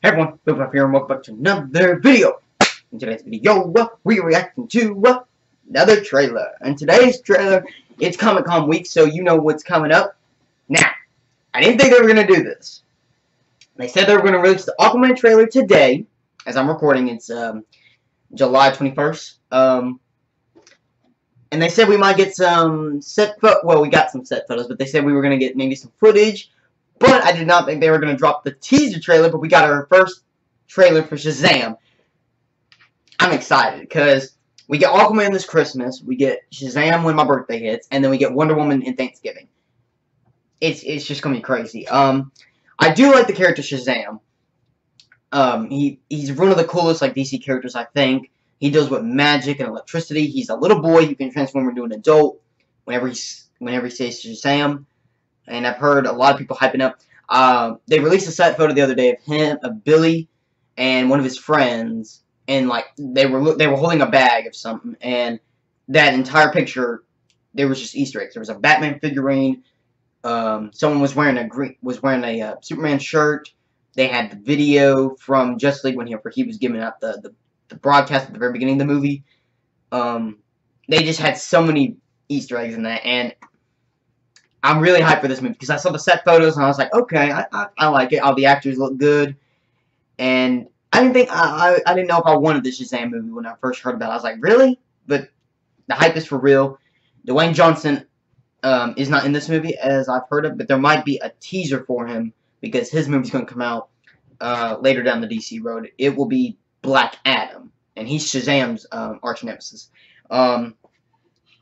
Hey everyone, BilboCraft here and welcome back to another video. In today's video, uh, we are reacting to uh, another trailer. And today's trailer, it's Comic Con week, so you know what's coming up. Now, I didn't think they were going to do this. They said they were going to release the Aquaman trailer today. As I'm recording, it's um, July 21st. Um, and they said we might get some set photos. Well, we got some set photos, but they said we were going to get maybe some footage but I did not think they were going to drop the teaser trailer, but we got our first trailer for Shazam. I'm excited because we get Aquaman this Christmas, we get Shazam when my birthday hits, and then we get Wonder Woman in Thanksgiving. It's it's just gonna be crazy. Um, I do like the character Shazam. Um, he he's one of the coolest like DC characters I think. He deals with magic and electricity. He's a little boy who can transform into an adult whenever he's whenever he says Shazam and I've heard a lot of people hyping up. Uh, they released a set photo the other day of him, of Billy, and one of his friends, and like they were they were holding a bag of something, and that entire picture there was just Easter eggs. There was a Batman figurine. Um, someone was wearing a green was wearing a uh, Superman shirt. They had the video from Justice League when he, he was giving out the, the, the broadcast at the very beginning of the movie. Um, they just had so many Easter eggs in that, and I'm really hyped for this movie because I saw the set photos and I was like, okay, I, I, I like it. All the actors look good, and I didn't think I, I, I didn't know if I wanted this Shazam movie when I first heard about it. I was like, really? But the hype is for real. Dwayne Johnson um, is not in this movie as I've heard of, but there might be a teaser for him because his movie's going to come out uh, later down the DC road. It will be Black Adam, and he's Shazam's um, arch nemesis. Um,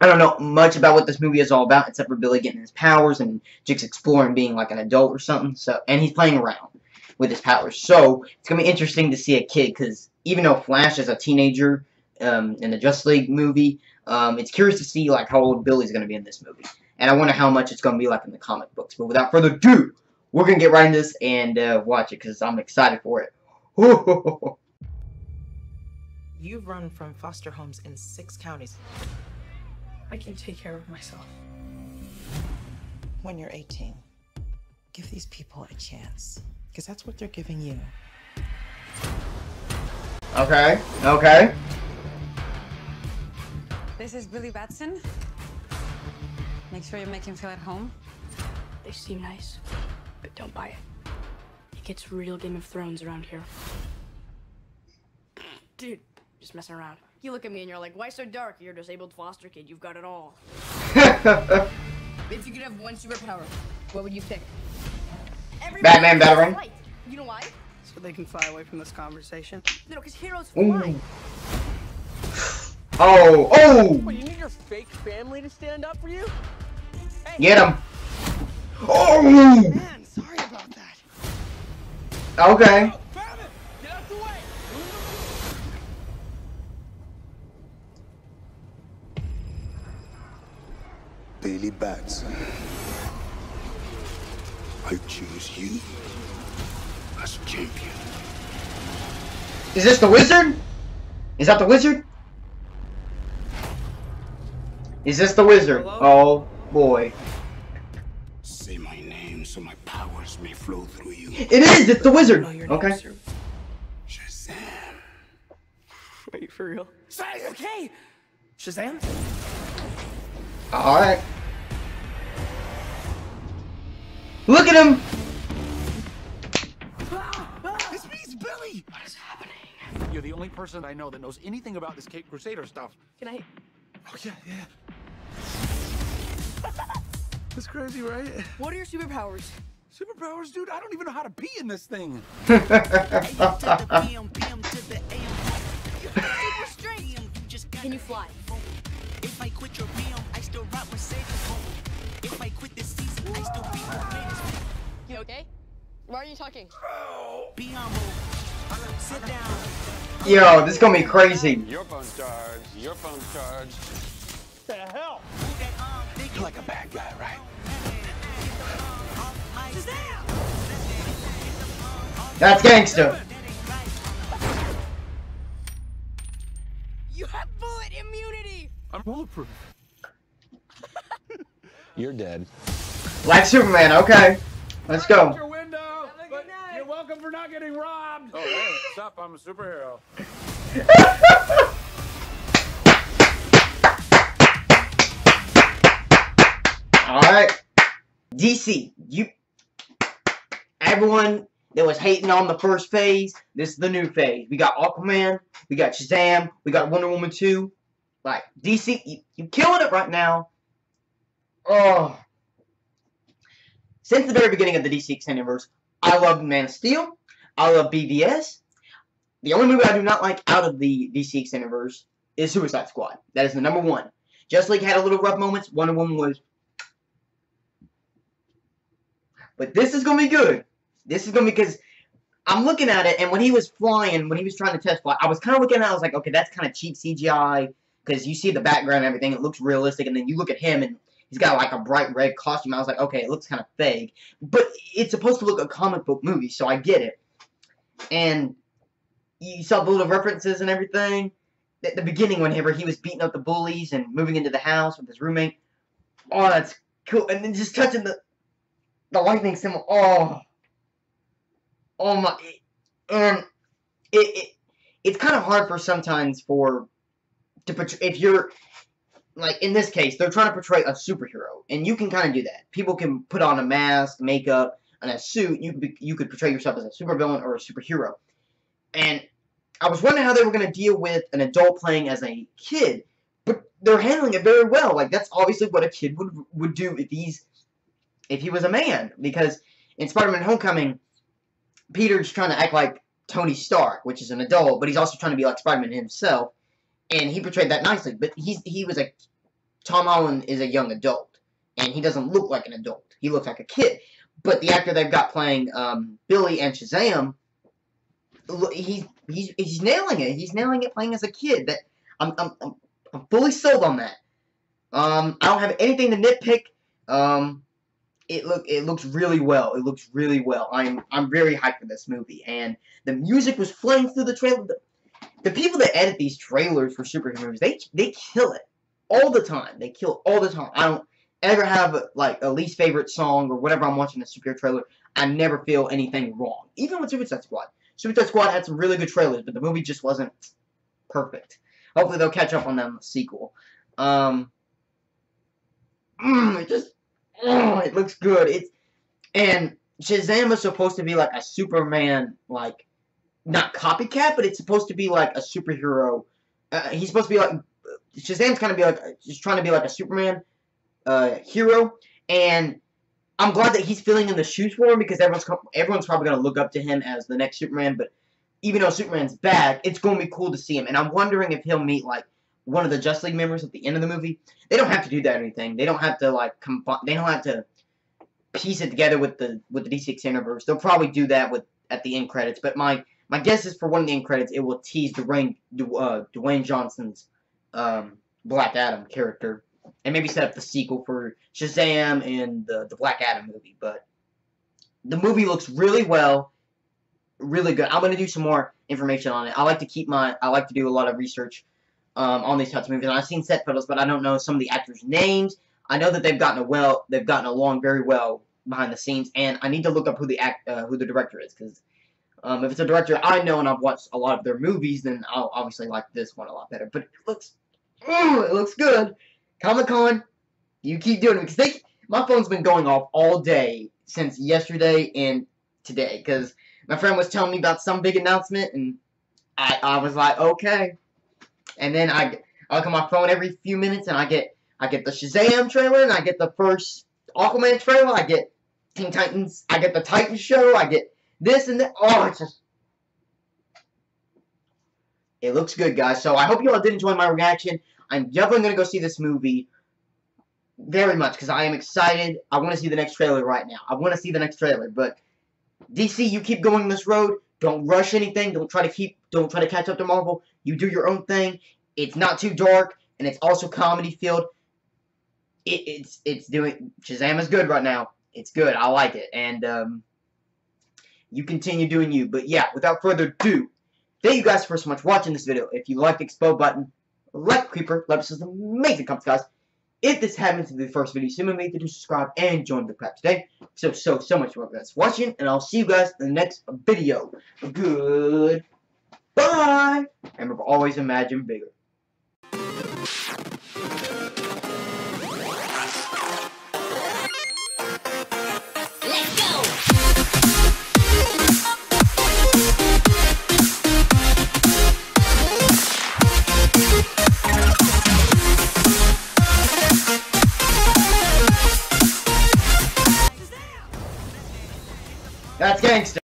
I don't know much about what this movie is all about, except for Billy getting his powers and just exploring being like an adult or something. So, and he's playing around with his powers. So it's gonna be interesting to see a kid, because even though Flash is a teenager um, in the Justice League movie, um, it's curious to see like how old Billy's gonna be in this movie, and I wonder how much it's gonna be like in the comic books. But without further ado, we're gonna get right into this and uh, watch it because I'm excited for it. You've run from foster homes in six counties. I can take care of myself. When you're 18, give these people a chance. Because that's what they're giving you. Okay, okay. This is Billy Batson. Make sure you make him feel at home. They seem nice, but don't buy it. It gets real Game of Thrones around here. Dude, just messing around. You look at me and you're like, why so dark? You're a disabled foster kid. You've got it all. if you could have one superpower, what would you pick? Everybody Batman Batarang. You know why? So they can fly away from this conversation. No, because heroes fly. Oh, oh! Well, you need your fake family to stand up for you? Hey. Get him! Oh, oh! Man, sorry about that. Okay. Billy Batson. I choose you as champion. Is this the wizard? Is that the wizard? Is this the wizard? Hello? Oh boy. Say my name so my powers may flow through you. It is! It's the wizard! Okay. Shazam. Wait, for real? Say, okay! Shazam? Alright. Look at him! This means Billy! What is happening? You're the only person I know that knows anything about this Cape Crusader stuff. Can I? Oh, yeah, yeah. That's crazy, right? What are your superpowers? Superpowers, dude? I don't even know how to pee in this thing. you talking? Be Sit down. Yo, this is gonna be crazy. Your phone's charged. Your phone's charged. The hell? You're like a bad guy, right? That's gangster. You have bullet immunity. I'm bulletproof. You're dead. Like Superman, okay. Let's go. Your window, but you're welcome welcome for not getting robbed. Oh, hey, what's up? I'm a superhero. Alright. DC, you everyone that was hating on the first phase, this is the new phase. We got Aquaman, we got Shazam, we got Wonder Woman 2. Like, DC, you, you killing it right now. Oh. Since the very beginning of the DC Extended Universe, I love Man of Steel. I love BVS. The only movie I do not like out of the DC Extended Universe is Suicide Squad. That is the number one. Justice League had a little rough moments. Wonder Woman was but this is going to be good. This is going to be because I'm looking at it, and when he was flying, when he was trying to test fly, I was kind of looking at it, I was like, okay, that's kind of cheap CGI, because you see the background and everything, it looks realistic, and then you look at him, and he's got like a bright red costume, I was like, okay, it looks kind of fake, but it's supposed to look a comic book movie, so I get it. And you saw the little references and everything. At the beginning, whenever he was beating up the bullies and moving into the house with his roommate, oh, that's cool. And then just touching the the lightning symbol. Oh, oh my! And it, it it's kind of hard for sometimes for to portray if you're like in this case they're trying to portray a superhero and you can kind of do that. People can put on a mask, makeup, and a suit. You could be, you could portray yourself as a supervillain or a superhero. And I was wondering how they were going to deal with an adult playing as a kid, but they're handling it very well. Like that's obviously what a kid would would do if he's if he was a man. Because in Spider-Man Homecoming, Peter's trying to act like Tony Stark, which is an adult, but he's also trying to be like Spider-Man himself. And he portrayed that nicely. But he's he was a Tom Holland is a young adult, and he doesn't look like an adult. He looks like a kid. But the actor they've got playing um, Billy and Shazam, he's he's he's nailing it. He's nailing it playing as a kid. That I'm I'm I'm, I'm fully sold on that. Um, I don't have anything to nitpick. Um, it look it looks really well. It looks really well. I'm I'm very hyped for this movie, and the music was playing through the trailer. The, the people that edit these trailers for superhero movies, they they kill it all the time. They kill all the time. I don't ever have like a least favorite song or whatever I'm watching a superhero trailer. I never feel anything wrong, even with Suicide Squad. Suicide Squad had some really good trailers, but the movie just wasn't perfect. Hopefully they'll catch up on that in the sequel. Um, mm, it just oh, it looks good. It's and Shazam is supposed to be like a Superman, like not copycat, but it's supposed to be like a superhero. Uh, he's supposed to be like Shazam's kind of be like just trying to be like a Superman uh, hero, and I'm glad that he's filling in the shoes for him because everyone's everyone's probably gonna look up to him as the next Superman. But even though Superman's back, it's gonna be cool to see him, and I'm wondering if he'll meet like one of the Justice League members at the end of the movie. They don't have to do that or anything. They don't have to like combine. They don't have to piece it together with the with the DC universe. They'll probably do that with at the end credits. But my my guess is for one of the end credits, it will tease Dwayne uh, Dwayne Johnson's um, Black Adam character, and maybe set up the sequel for Shazam and the the Black Adam movie. But the movie looks really well, really good. I'm gonna do some more information on it. I like to keep my I like to do a lot of research um, on these types of movies. And I've seen set photos, but I don't know some of the actors' names. I know that they've gotten a well, they've gotten along very well behind the scenes, and I need to look up who the act, uh, who the director is, because um, if it's a director I know and I've watched a lot of their movies, then I'll obviously like this one a lot better. But it looks, oh, it looks good. Comic Con, you keep doing it because they, my phone's been going off all day since yesterday and today, because my friend was telling me about some big announcement, and I, I was like, okay, and then I I look at my phone every few minutes and I get I get the Shazam trailer and I get the first Aquaman trailer. I get Teen Titans. I get the Titans show. I get this and that. Oh, it's just it looks good, guys. So I hope you all did enjoy my reaction. I'm definitely gonna go see this movie very much because I am excited. I want to see the next trailer right now. I want to see the next trailer, but DC, you keep going this road. Don't rush anything. Don't try to keep. Don't try to catch up to Marvel. You do your own thing. It's not too dark, and it's also comedy filled. It, it's it's doing. Shazam is good right now. It's good. I like it, and um, you continue doing you. But yeah, without further ado, thank you guys for so much watching this video. If you like the expo button, like Creeper, let us amazing comments, guys. If this happens to be the first video, simply make sure to subscribe and join the crap today. So, so, so much more guys watching, and I'll see you guys in the next video. Good. Bye. Remember, always imagine bigger. Gangster.